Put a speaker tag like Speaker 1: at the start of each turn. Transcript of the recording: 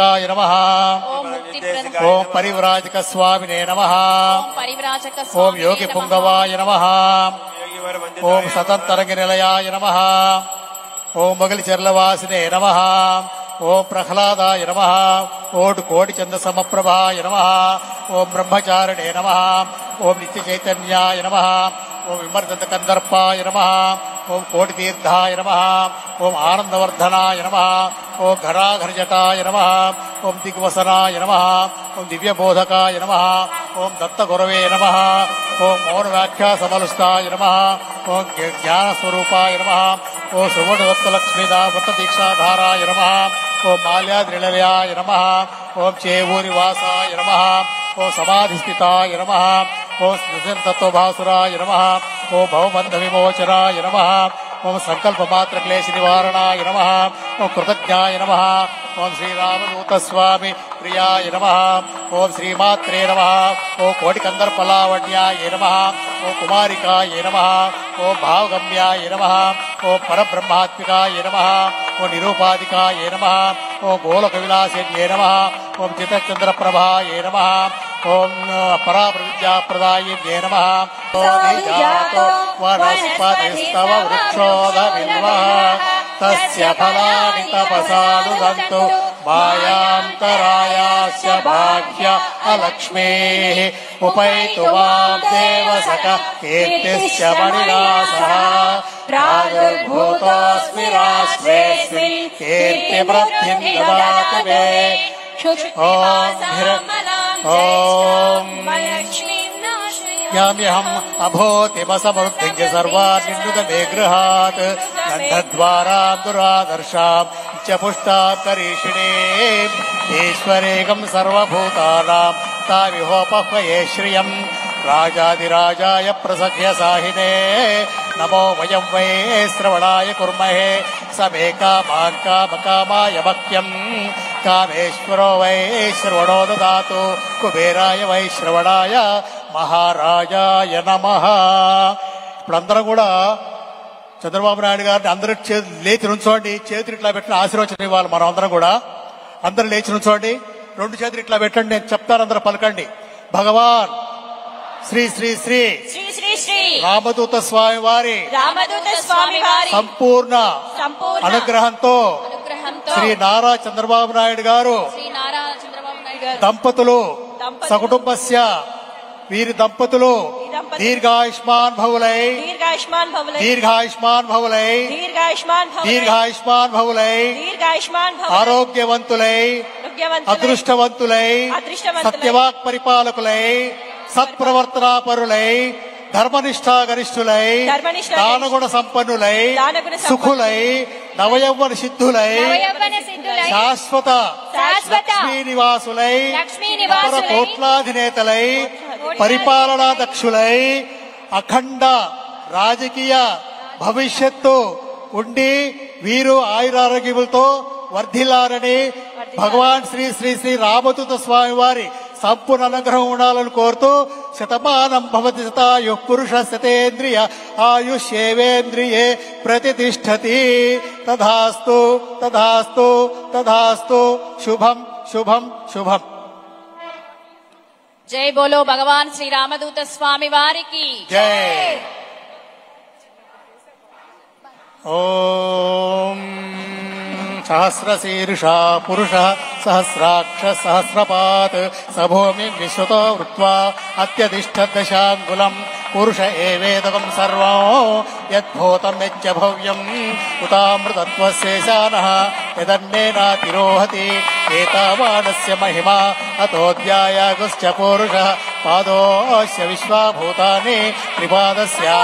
Speaker 1: लयाय नमः।
Speaker 2: ॐ
Speaker 1: परिव्राजकस्वामिने नमः।
Speaker 3: ॐ योगिपुङ्गवाय
Speaker 1: नमः।
Speaker 2: ॐ
Speaker 1: सतन्तरङ्गनिलयाय नमः। ॐ मगलिचर्लवासिने नमः। ॐ प्रह्लादाय नमः। ओकोटिचन्दसमप्रभाय नमः। ॐ ब्रह्मचारिणे नमः। ॐ नित्यचैतन्याय नमः। ॐ विमर्दन्तकन्दर्पाय नमः ॐ कोटितीर्थाय नमः ॐ आनन्दवर्धनाय नमः ॐ घराघरजटाय नमः ॐ दिग्वसनाय नमः ॐ दिव्यबोधकाय नमः ॐ दत्तगुरवे नमः ॐ मौनव्याख्यासमलुष्टाय नमः ॐ ज्ञानस्वरूपाय नमः ॐ सुवर्णदत्तलक्ष्मीदासदीक्षाधाराय नमः ॐ माल्याय नमः ॐ चेवूरिवासाय नमः ओ समाधिस्थिताय नमः ओ स्थनतत्त्वसुराय नमः ओ भवबन्धविमोचनाय नमः ओं सङ्कल्पमात्रक्लेशनिवारणाय नमः ओ कृतज्ञाय नमः ओम श्रीरामदूतस्वामि प्रियाय नमः ओम् श्रीमात्रे नमः ओ कोटिकन्दर्पलावण्याय नमः ओ कुमारिकाय नमः ओम् भावगम्याय नमः ओ परब्रह्मात्मिकाय नमः ओ निरूपाधिकाय नमः ओ गोलकविलासन्ये नमः ओम् चितचन्द्रप्रभाय नमः ॐ धर्मः नमः। हि वनस्पतिस्तव वृक्षोदविन्वः। तस्य फलानि तपसानुगन्तु मायान्तरायास्य भाग्य अलक्ष्मेः। उपैतु माम् देव सख कीर्तिश्च मणिना सहतोऽस्मिस्मि कीर्तिवृद्धिम् ओम्
Speaker 3: याम्यहम्
Speaker 1: अभोतिमसमृद्धिम् सर्वान् इन्दुदने गृहात्। नन्दद्वारा दुरादर्शाम् च पुष्टात् तरीषिणे ईश्वरेकम् सर्वभूतानाम् तारिहोपह्वये श्रियम्। राजादिराजाय प्रसख्य साहिने। నమో వయం वै శ్రవణాయ కుర్మహే సమే कामान् कामकामाय కామేశ్వరో వై वै श्रवणो ददातु కుబేరాయ వైశ్రవణాయ మహారాజాయ నమ. ఇప్పుడందరూ కూడా చంద్రబాబు నాయుడు గారిని అందరూ చేతి లేచి నుంచోండి. చేతులు ఇట్లా పెట్టిన ఆశీర్వచనం ఇవ్వాలి మనం అందరం కూడా. అందరు లేచి నుంచోండి. రెండు చేతులు ఇట్లా పెట్టండి. నేను చెప్తాను అందరూ పలకండి. భగవాన్! శ్రీ శ్రీ! శ్రీ
Speaker 4: శ్రీ
Speaker 1: రామదూత స్వామి వారి
Speaker 4: రామదూత స్వామి వారి
Speaker 1: సంపూర్ణ
Speaker 4: సంపూర్ణ
Speaker 1: అనుగ్రహంతో
Speaker 3: శ్రీ
Speaker 1: నారా చంద్రబాబు నాయుడు గారు దంపతులు
Speaker 4: సకుటుంబస్య
Speaker 1: వీరి దంపతులు దీర్ఘాయుష్మాన్ భవులై
Speaker 4: దీర్ఘాయుష్మాన్ భవులై
Speaker 1: దీర్ఘాయుష్మాన్ భవులై
Speaker 4: దీర్ఘాయుష్మాన్
Speaker 1: దీర్ఘాయుష్మాన్ భవులై
Speaker 4: దీర్ఘాయుష్మాన్
Speaker 1: ఆరోగ్యవంతులై అదృష్టవంతులై,
Speaker 4: సత్యవాక్
Speaker 1: పరిపాలకులై సత్ప్రవర్తనాపరులై ధర్మనిష్టా గరిష్ఠులై
Speaker 4: దానగుణ
Speaker 1: సంపన్నులై
Speaker 4: సుఖులై
Speaker 1: నవయౌవన సిద్ధులై శాశ్వత
Speaker 3: లక్ష్మీ
Speaker 1: నివాసులై
Speaker 3: లక్ష్మీ నివాసులై, అపర
Speaker 1: కోట్లాధినేతలై
Speaker 4: పరిపాలనా
Speaker 1: దక్షులై అఖండ రాజకీయ భవిష్యత్తు ఉండి వీరు ఆయురారోగ్యములతో వర్ధిల్లారని
Speaker 4: భగవాన్
Speaker 1: శ్రీ శ్రీ శ్రీ రామదూత స్వామి వారి సంపూర్ణ అనుగ్రహం ఉండాలని కోరుతూ शतमानं भवति शतायुः पुरुषस्य तेन्द्रिय आयुष्येवेन्द्रिये प्रतितिष्ठति तथास्तु तथास्तु तथास्तु शुभम शुभम शुभम।
Speaker 3: जय बोलो भगवान श्री रामदूत स्वामी वारी की।
Speaker 1: जय। ओम सहस्र शीर्षा पुरुषः। सहस्राक्षसहस्रपात् स भूमिम् विश्रुतो वृत्वा अत्यतिष्ठद्दशाङ्कुलम् पुरुष एवेदकम् सर्वो यद्भूतम् यच्च भव्यम् उतामृतत्वस्येशानः यदन्नेनातिरोहति एतावानस्य महिमा अतोऽध्यायागुश्च पुरुषः पादोऽस्य विश्वा भूतानि त्रिपादस्या